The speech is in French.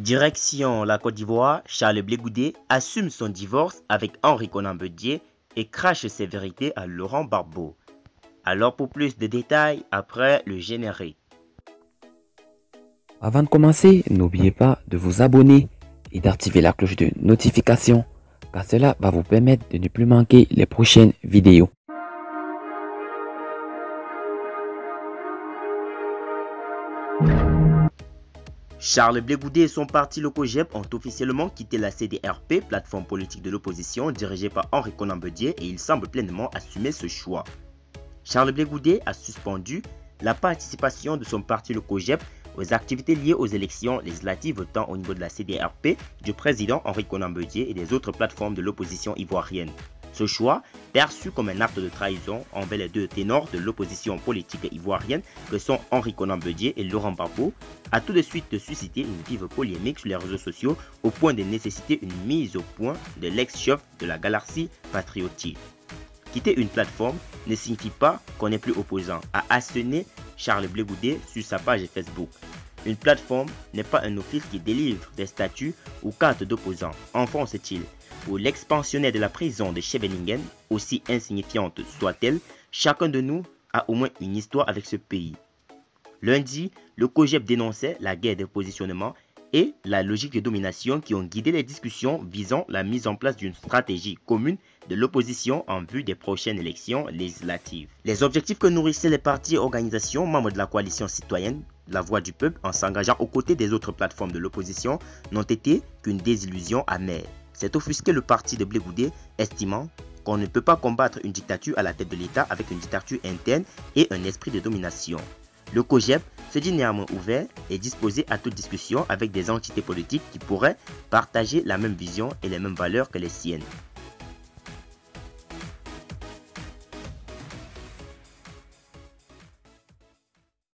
Direction la Côte d'Ivoire, Charles Blégoudé assume son divorce avec Henri Conan et crache ses vérités à Laurent Barbeau. Alors pour plus de détails, après le générique. Avant de commencer, n'oubliez pas de vous abonner et d'activer la cloche de notification car cela va vous permettre de ne plus manquer les prochaines vidéos. Charles Blégoudé et son parti le COGEP ont officiellement quitté la CDRP, plateforme politique de l'opposition dirigée par Henri Conan et il semble pleinement assumer ce choix. Charles Blégoudé a suspendu la participation de son parti le COGEP aux activités liées aux élections législatives tant au niveau de la CDRP, du président Henri Conan et des autres plateformes de l'opposition ivoirienne. Ce choix, perçu comme un acte de trahison envers les deux ténors de l'opposition politique ivoirienne que sont Henri Conan et Laurent Gbagbo, a tout de suite suscité une vive polémique sur les réseaux sociaux au point de nécessiter une mise au point de l'ex-chef de la galaxie patriotique. Quitter une plateforme ne signifie pas qu'on n'est plus opposant, a asséné Charles Blégoudet sur sa page Facebook. Une plateforme n'est pas un office qui délivre des statuts ou cartes d'opposants. Enfonce-t-il Pour l'expansionnaire de la prison de Scheveningen, aussi insignifiante soit-elle, chacun de nous a au moins une histoire avec ce pays. Lundi, le COGEP dénonçait la guerre de positionnement et la logique de domination qui ont guidé les discussions visant la mise en place d'une stratégie commune de l'opposition en vue des prochaines élections législatives. Les objectifs que nourrissaient les partis et organisations membres de la coalition citoyenne La Voix du Peuple en s'engageant aux côtés des autres plateformes de l'opposition n'ont été qu'une désillusion amère. C'est offusqué le parti de Blégoudé, estimant qu'on ne peut pas combattre une dictature à la tête de l'État avec une dictature interne et un esprit de domination. Le COGEP se dit néanmoins ouvert et disposé à toute discussion avec des entités politiques qui pourraient partager la même vision et les mêmes valeurs que les siennes.